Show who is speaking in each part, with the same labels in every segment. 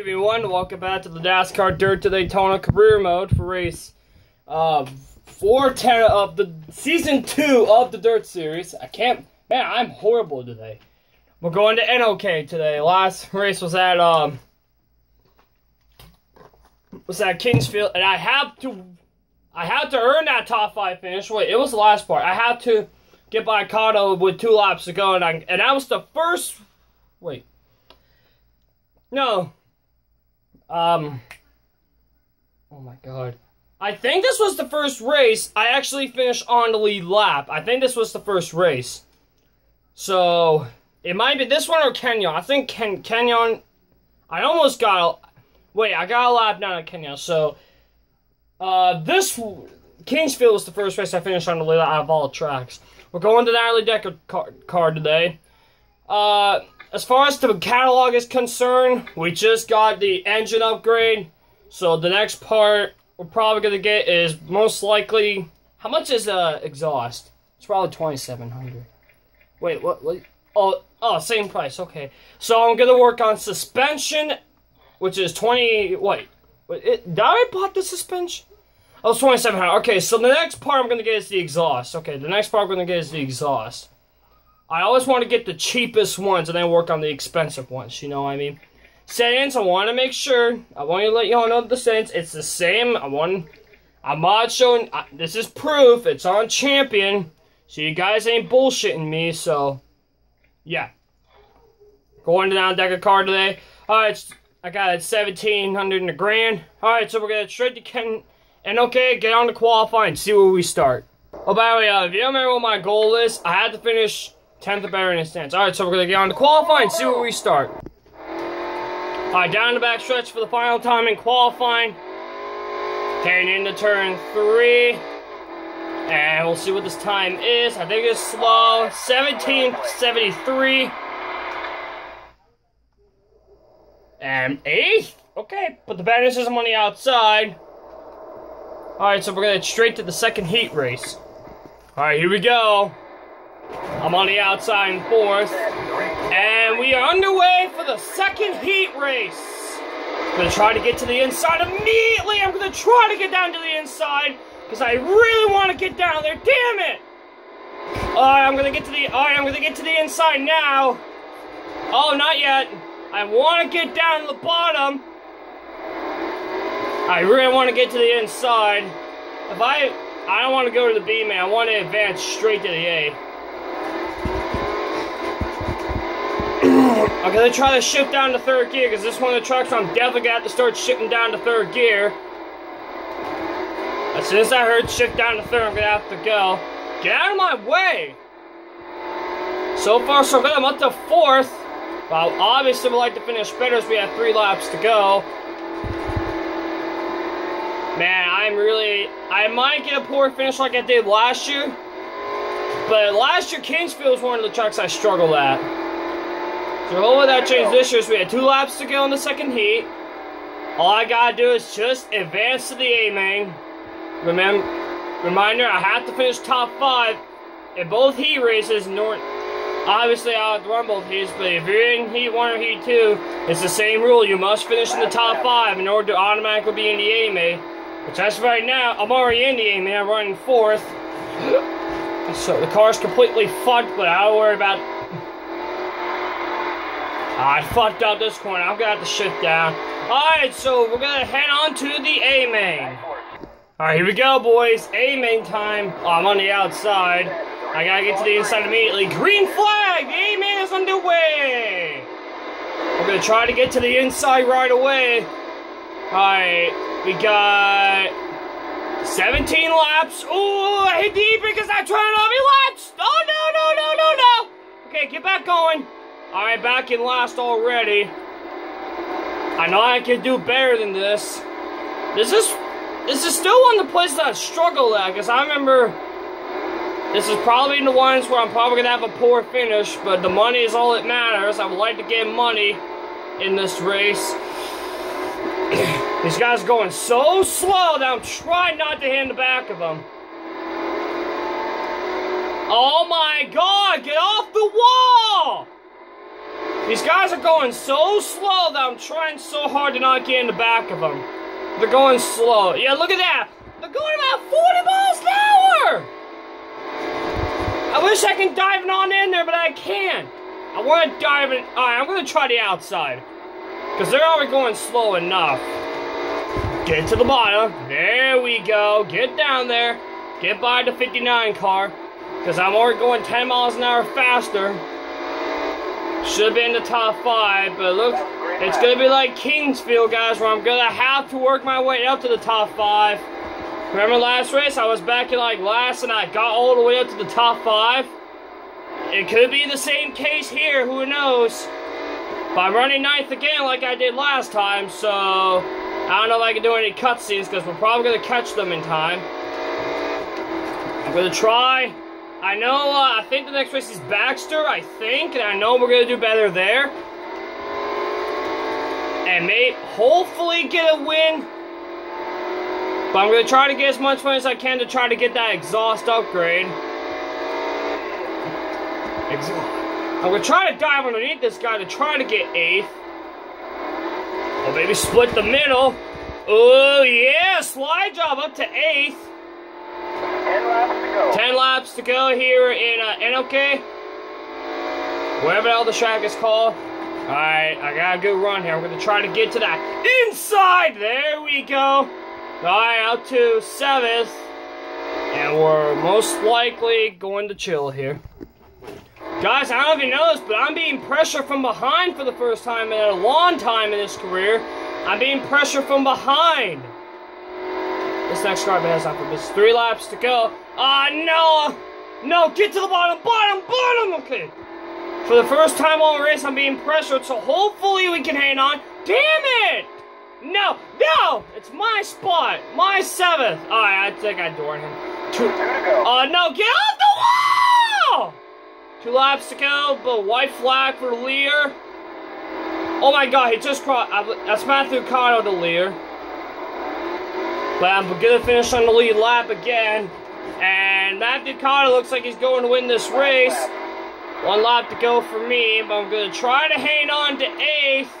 Speaker 1: everyone, welcome back to the NASCAR Dirt to Daytona career mode for race uh, 410 of the season 2 of the Dirt Series. I can't, man, I'm horrible today. We're going to Anoka today. Last race was at, um, was at Kingsfield, and I have to, I had to earn that top 5 finish. Wait, it was the last part. I had to get by Cotto with two laps to go, and, I, and that was the first, wait. No, um. Oh my god. I think this was the first race I actually finished on the lead lap. I think this was the first race. So, it might be this one or Kenyon. I think Ken Kenyon. I almost got. A, wait, I got a lap down at Kenyon. So, uh, this Kingsfield was the first race I finished on the lead out of all tracks. We're going to the Natalie Decker car, car today. Uh, as far as the catalog is concerned, we just got the engine upgrade. So the next part we're probably gonna get is most likely how much is uh exhaust? It's probably twenty seven hundred. Wait, what, what? Oh, oh, same price. Okay, so I'm gonna work on suspension, which is twenty. Wait, wait it, did I bought the suspension? Oh, it's twenty seven hundred. Okay, so the next part I'm gonna get is the exhaust. Okay, the next part I'm gonna get is the exhaust. I always want to get the cheapest ones and then work on the expensive ones, you know what I mean? Settings, I want to make sure, I want to let y'all know the settings, it's the same, I want, I'm not showing, this is proof, it's on Champion, so you guys ain't bullshitting me, so, yeah. Going down deck of car today, alright, I got it 1700 in the grand, alright, so we're gonna straight to Ken, and okay, get on to qualifying, see where we start. Oh, by the way, uh, if you don't remember what my goal is, I had to finish 10th of better in a stance. Alright, so we're going to get on to qualifying see where we start. Alright, down the back stretch for the final time in qualifying. Heading into turn 3. And we'll see what this time is. I think it's slow. 1773. And 8th? Okay, but the badness is on the outside. Alright, so we're going to head straight to the second heat race. Alright, here we go. I'm on the outside in fourth. And we are underway for the second heat race. I'm gonna try to get to the inside immediately. I'm gonna try to get down to the inside because I really want to get down there. Damn it! Alright, I'm gonna get to the. Alright, I'm gonna get to the inside now. Oh, not yet. I want to get down to the bottom. I really want to get to the inside. If I, I don't want to go to the B, man. I want to advance straight to the A. I'm gonna try to shift down to third gear because this one of the trucks I'm definitely gonna have to start shifting down to third gear. As soon as I heard shift down to third, I'm gonna have to go. Get out of my way! So far, so good. I'm up to fourth. Well, obviously, we'd like to finish better as we have three laps to go. Man, I'm really... I might get a poor finish like I did last year. But last year, Kingsfield was one of the trucks I struggled at. All of that year, so we had two laps to go in the second heat. All I gotta do is just advance to the A main. Remember, reminder, I have to finish top five in both heat races. Nor obviously, I'll have to run both heats, but if you're in heat one or heat two, it's the same rule. You must finish in the top five in order to automatically be in the A main. Which as right now, I'm already in the A main. I'm running fourth. So the car's completely fucked, but I don't worry about I fucked up this corner. Gonna have to shift down. Alright, so we're gonna head on to the A main. Alright, here we go, boys. A main time. Oh, I'm on the outside. I gotta get to the inside immediately. Green flag! The A main is underway! We're gonna try to get to the inside right away. Alright, we got 17 laps. Oh, I hit the E because I turned to be laps. Alright, back in last already. I know I can do better than this. This is this is still one of the places I struggle at, because I remember this is probably the ones where I'm probably gonna have a poor finish, but the money is all that matters. I would like to get money in this race. These guys are going so slow that I'm trying not to hit in the back of them. Oh my god, get off the wall! These guys are going so slow that I'm trying so hard to not get in the back of them. They're going slow. Yeah, look at that. They're going about 40 miles an hour. I wish I could dive on in there, but I can't. I want to dive in. All right, I'm going to try the outside. Because they're already going slow enough. Get to the bottom. There we go. Get down there. Get by the 59 car. Because I'm already going 10 miles an hour faster. Should be in the top five, but look, it's going to be like Kingsfield, guys, where I'm going to have to work my way up to the top five. Remember last race, I was back in like last and I got all the way up to the top five? It could be the same case here, who knows? But I'm running ninth again like I did last time, so I don't know if I can do any cutscenes because we're probably going to catch them in time. I'm going to try. I know, uh, I think the next race is Baxter, I think, and I know we're going to do better there. And may hopefully get a win. But I'm going to try to get as much money as I can to try to get that exhaust upgrade. Exhaust. I'm gonna try to dive underneath this guy to try to get eighth. Or maybe split the middle. Oh yeah, slide job up to eighth.
Speaker 2: Ten laps to go.
Speaker 1: Ten laps to go here in uh, Anoka. Wherever the hell the track is called. Alright, I got a good run here. I'm gonna try to get to that inside. There we go. Alright, out to seventh. And we're most likely going to chill here. Guys, I don't know if you this, but I'm being pressured from behind for the first time in a long time in this career. I'm being pressured from behind. This next car has this. Three laps to go. Ah, no! No, get to the bottom, bottom, bottom! Okay. For the first time all race, I'm being pressured, so hopefully we can hang on. Damn it! No, no! It's my spot. My seventh. Alright, I think I doored him. Two. Oh, no, get off the wall! Two laps to go, but white flag for Lear. Oh my god, he just crossed. That's Matthew Cotto to Lear. But I'm gonna finish on the lead lap again. And Matthew Cotto looks like he's going to win this race. One lap to go for me, but I'm gonna try to hang on to eighth.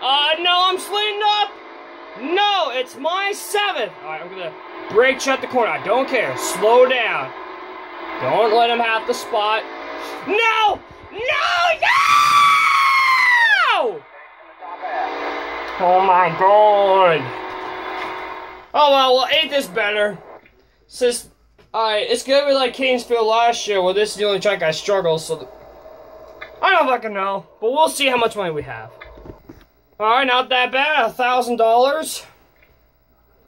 Speaker 1: Uh, no, I'm sliding up. No, it's my seventh. All right, I'm gonna brake shut the corner. I don't care. Slow down. Don't let him have the spot. No! No! No! Oh my god. Oh well, well, ain't this better. Since, alright, it's gonna be like Kingsfield last year, where this is the only track I struggle, so. I don't fucking know, but we'll see how much money we have. Alright, not that bad. A thousand dollars.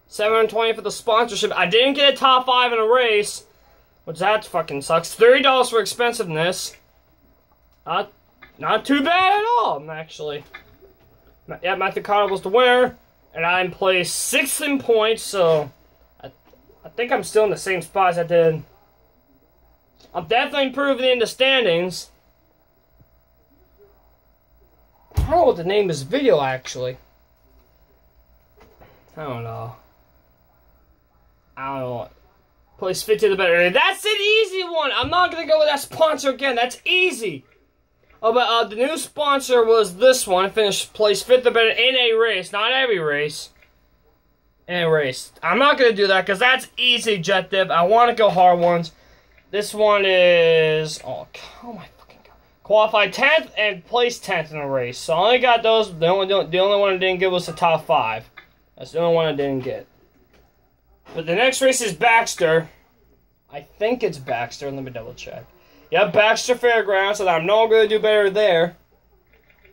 Speaker 1: 720 for the sponsorship. I didn't get a top five in a race. Which that fucking sucks. Thirty dollars for expensiveness. Not, not too bad at all, actually. Yeah, Matthew Cotto was the winner, and I'm placed sixth in points, so I, I think I'm still in the same spot as I did. I'm definitely improving in the standings. I don't know what the name of this video actually. I don't know. I don't know. Place 50 the better. That's an easy one. I'm not going to go with that sponsor again. That's easy. Oh, but uh, the new sponsor was this one. Finished place fifth in a race. Not every race. In a race. I'm not going to do that because that's easy, Jet Dip. I want to go hard ones. This one is... Oh, oh my fucking god. Qualified 10th and placed 10th in a race. So I only got those. The only, the only one I didn't get was the top five. That's the only one I didn't get. But the next race is Baxter. I think it's Baxter. Let me double check. Yep, Baxter Fairgrounds, and I know I'm gonna do better there.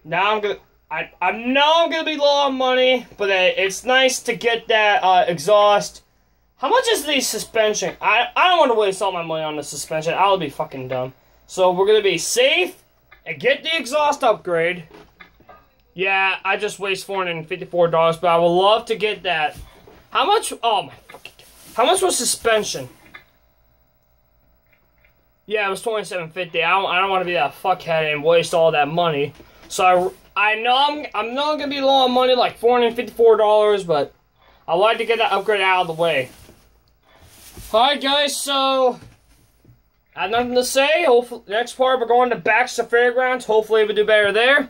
Speaker 1: Now I'm gonna. I, I know I'm gonna be low on money, but it's nice to get that uh, exhaust. How much is the suspension? I, I don't want to waste all my money on the suspension. I'll be fucking dumb. So we're gonna be safe and get the exhaust upgrade. Yeah, I just waste $454, but I would love to get that. How much? Oh my. How much was suspension? Yeah, it was twenty seven fifty. I don't. I don't want to be that fuckhead and waste all that money. So I, I know I'm. I'm not gonna be low on money, like four hundred fifty four dollars, but I wanted to get that upgrade out of the way. All right, guys. So I have nothing to say. Hopefully, next part we're going to Baxter Fairgrounds. Hopefully, we do better there.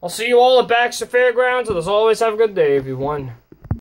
Speaker 1: I'll see you all at Baxter Fairgrounds, and as always, have a good day, everyone.